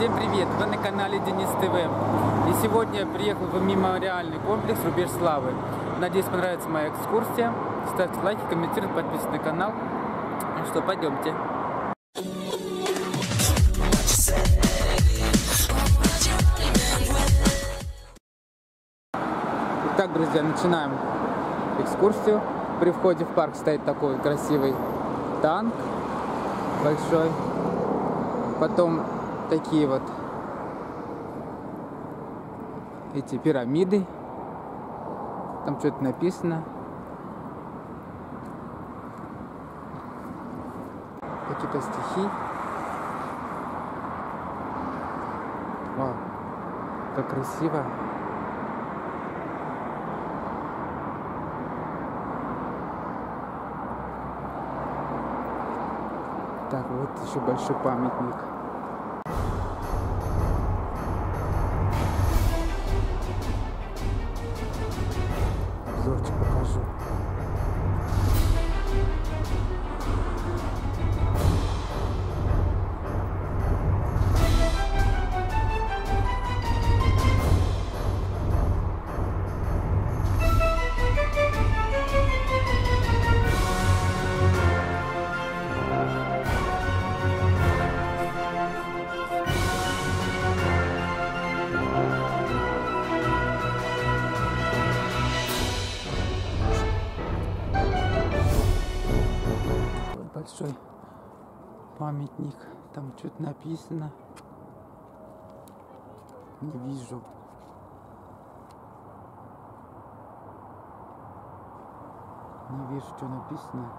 Всем привет! Вы на канале Денис ТВ. И сегодня я приехал в мемориальный комплекс Рубеж Славы. Надеюсь, понравится моя экскурсия. Ставьте лайки, комментируйте, подписывайтесь на канал. Ну что, пойдемте. Итак, друзья, начинаем экскурсию. При входе в парк стоит такой красивый танк большой. Потом такие вот эти пирамиды. Там что-то написано. Какие-то стихи. Вау, как красиво. Так, вот еще большой памятник. Что-то написано. Не вижу. Не вижу, что написано.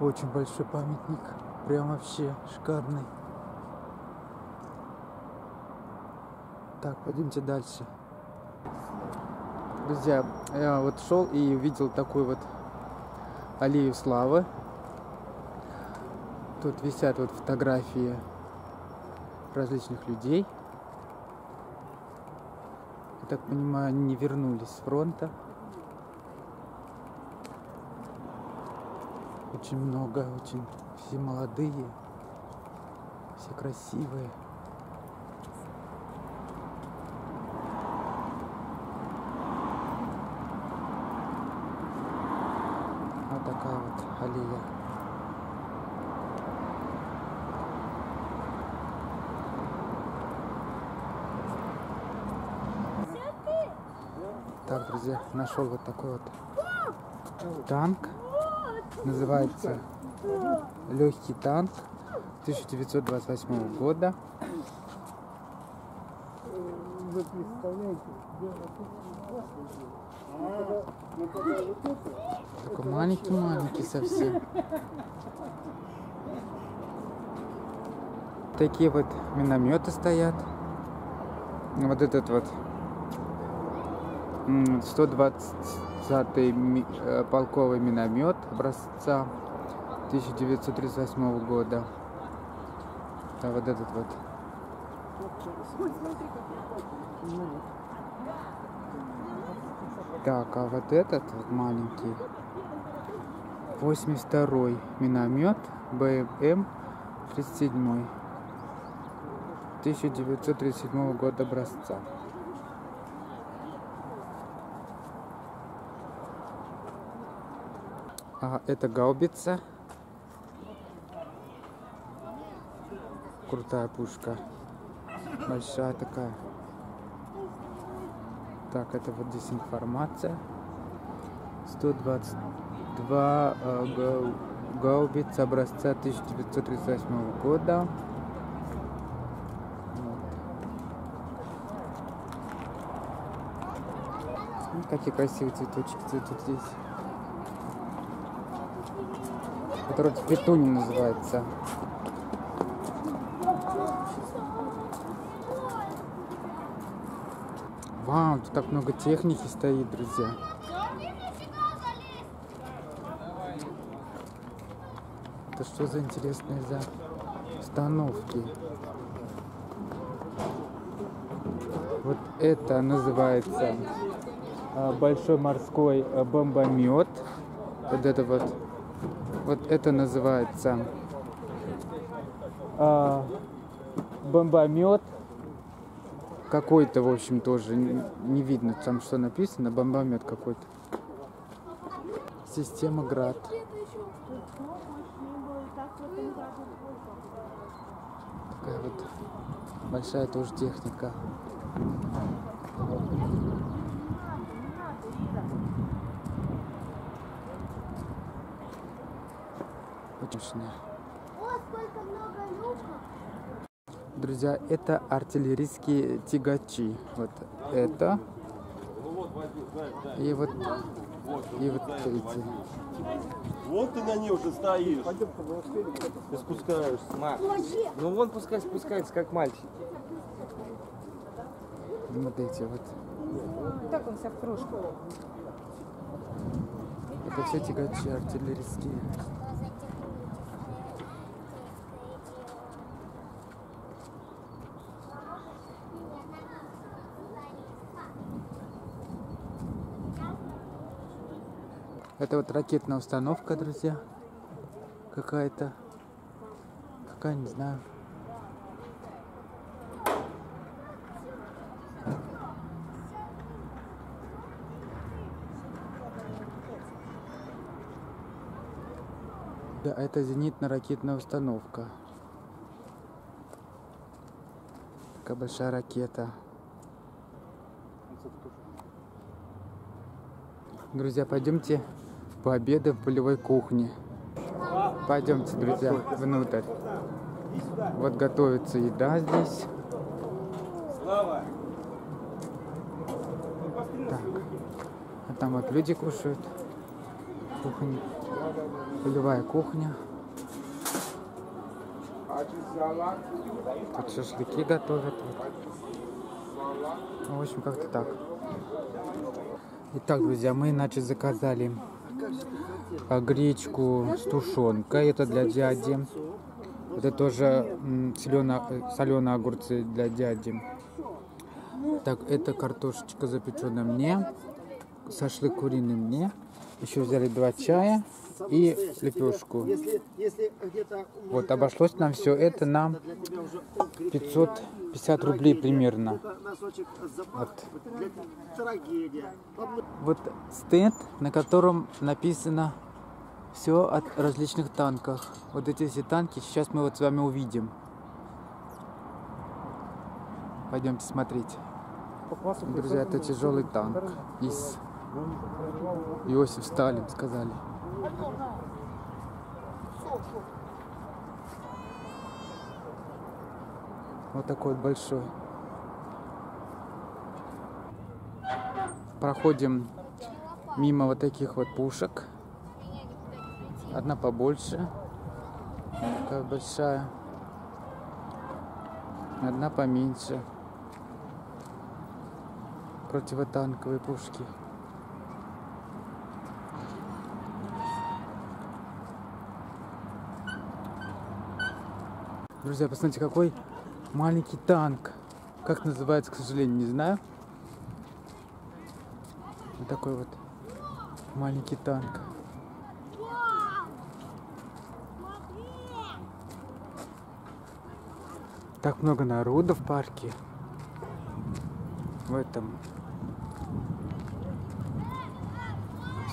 Очень большой памятник. Прям вообще шикарный. Так, пойдемте дальше. Друзья, я вот шел и увидел такую вот аллею славы. Тут висят вот фотографии различных людей. Я так понимаю, они не вернулись с фронта. Очень много, очень все молодые, все красивые. Вот такая вот аллея. Так, друзья, нашел вот такой вот танк. Называется легкий танк 1928 года. Вы представляете, Такой маленький-маленький совсем. Такие вот минометы стоят. Вот этот вот м, 120-й ми- э, полковый миномет образца 1938 года. Да, вот этот вот. Так, а вот этот вот маленький 82-й миномет БМ 37 1937 года образца. А это гаубица. Крутая пушка. Большая такая. Так, это вот здесь информация. 122 э, гау- гаубиц образца 1938 года. Ну, Какие красивые цветочки цветут здесь. Который петуни называется. Вау, тут так много техники стоит, друзья. Это что за интересные за установки? Вот это называется а, большой морской а, бомбомет. Вот это вот. Вот это называется а, бомбомет. Какой-то, в общем, тоже не, не видно там, что написано. Бомбомет какой-то. Система град. Такая вот большая тоже техника. Отлично. О, сколько много люков. Друзья, это артиллерийские тягачи. Вот это. И вот, и вот эти. Вот ты на ней уже стоишь. Ты спускаешься. Макс, ну вон пускай спускается, как мальчик. Вот эти вот. Так он вся в крошку. Это все тягачи артиллерийские. Это вот ракетная установка, друзья. Какая-то. Какая, не знаю. Да, это зенитно-ракетная установка. Такая большая ракета. Друзья, пойдемте пообедаем в полевой кухне. Пойдемте, друзья, внутрь. Вот готовится еда здесь. Так. А там вот люди кушают. Кухня. Полевая кухня. Тут шашлыки готовят. вот. Ну, в общем, как-то так. Итак, друзья, мы иначе заказали гречку с тушенкой. Это для дяди. Это тоже соленые огурцы для дяди. Так, это картошечка запеченная мне. Шашлык куриный мне. Еще взяли два чая и лепешку. Вот обошлось нам все это нам для тебя уже крепкий 550 рублей примерно. Вот. Вот стенд, на котором написано все о различных танках. Вот эти все танки сейчас мы вот с вами увидим. Пойдемте смотреть. Друзья, это тяжелый танк. Из Иосиф Сталин сказали. Вот такой вот большой. Проходим мимо вот таких вот пушек. Одна побольше, такая большая. Одна поменьше. Противотанковые пушки. Друзья, посмотрите, какой маленький танк. Как называется, к сожалению, не знаю. Вот такой вот маленький танк. Так много народа в парке. В этом.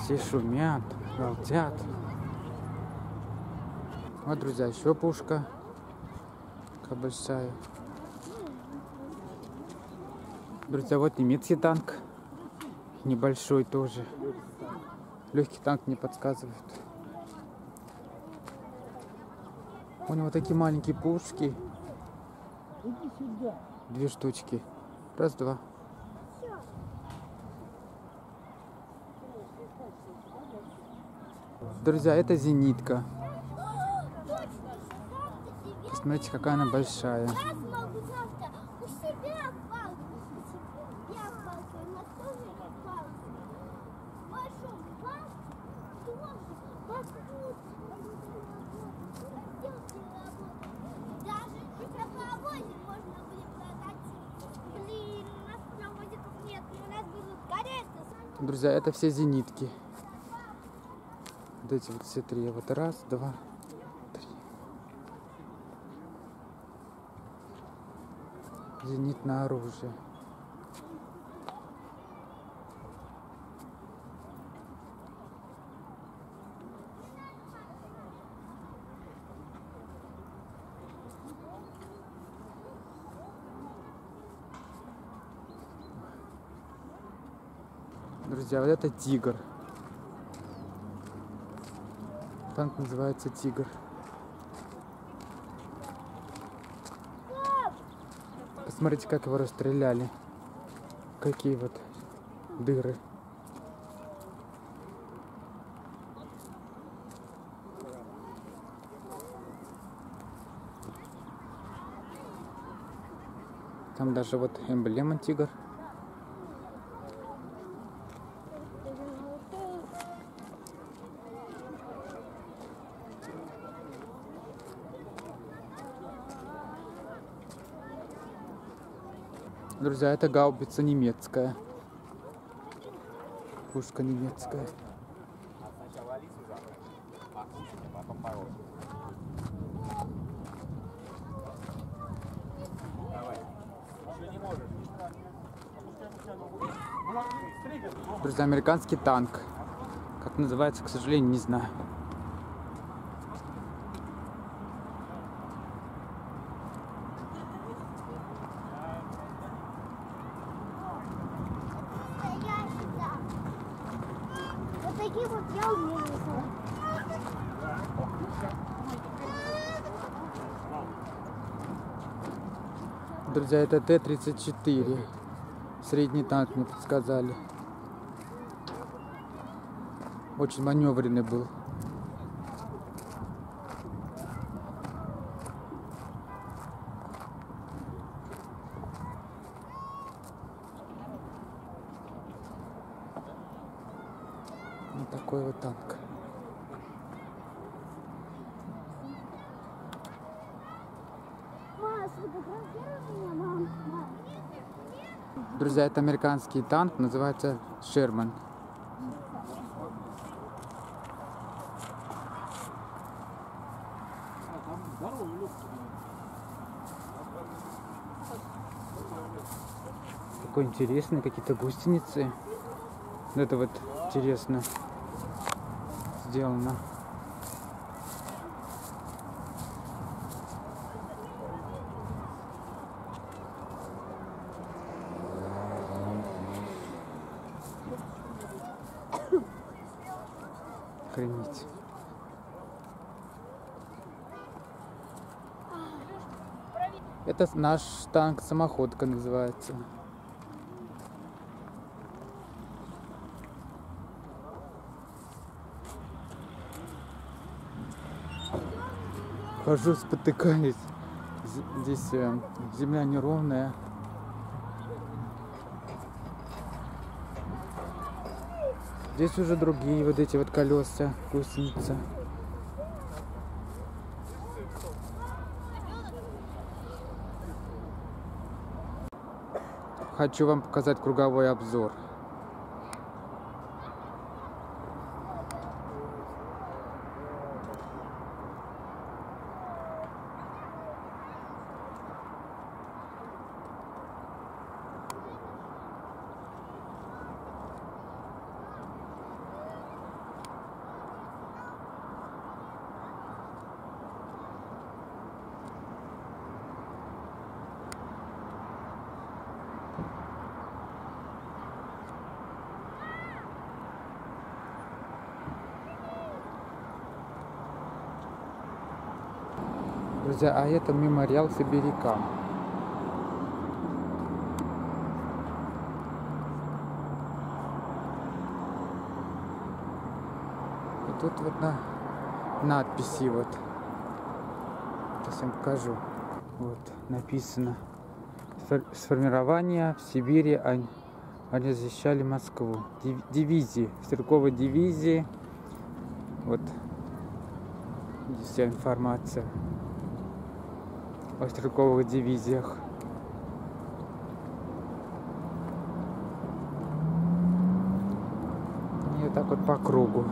Все шумят, галдят. Вот, друзья, еще пушка. Большая. Друзья, вот немецкий танк. Небольшой тоже. Легкий танк не подсказывают. У него такие маленькие пушки. Две штучки. Раз, два. Друзья, это зенитка. Посмотрите, какая она большая. Друзья, это все зенитки. Вот эти вот все три. Вот раз, два, три. Зенитное оружие. Друзья, вот это тигр. Танк называется тигр. Посмотрите, как его расстреляли. Какие вот дыры. Там даже вот эмблема тигр. Друзья, это гаубица немецкая. Пушка немецкая. Друзья, американский танк. Как называется, к сожалению, не знаю. Настоящий, да. Вот такие вот я умею рисовать. Друзья, это Т-34. Средний танк мне подсказали. Очень маневренный был. Вот такой вот танк. Мама, сфотографируй меня, мам. Мам. Друзья, это американский танк, называется Шерман. Такой интересный, какие-то гусеницы. Вот Это вот интересно сделано. Охренеть. Это наш танк самоходка называется. Хожу, спотыкаюсь. Здесь э, земля неровная. Здесь уже другие вот эти вот колеса, гусеница. Хочу вам показать круговой обзор. Друзья, а это мемориал сибирякам. И тут вот на надписи вот. Сейчас я вам покажу. Вот написано. «Сфор- Сформирование в Сибири они, они защищали Москву. Див- Дивизии, стрелковой дивизии. Вот вся информация о стрелковых дивизиях. так вот по кругу.